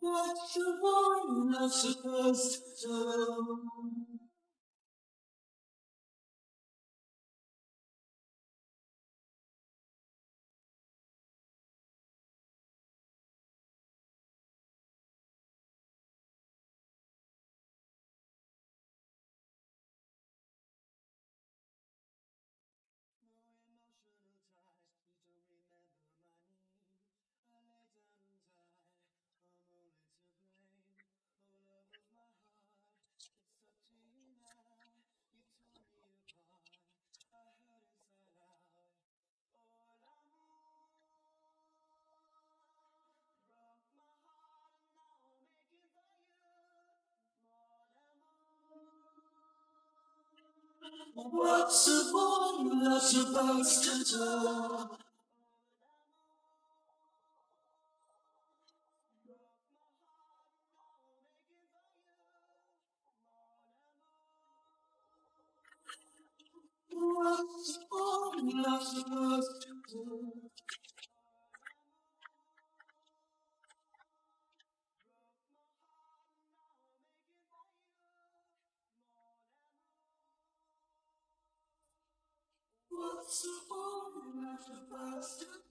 The boy not supposed to do? What's a boy not supposed to do? What's a boy not supposed to What's the point after plastic?